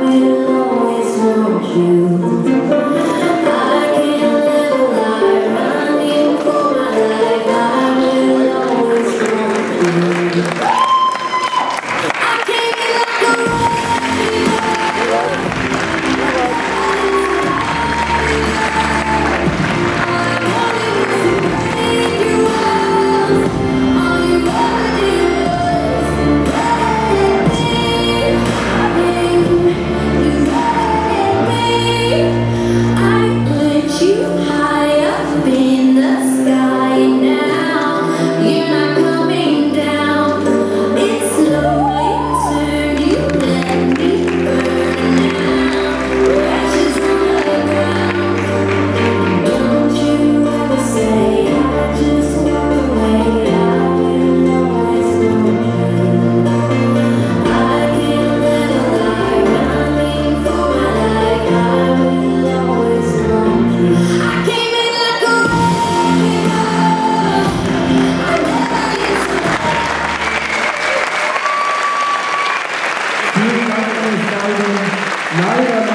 will always hold you. Vielen Dank, meine Leider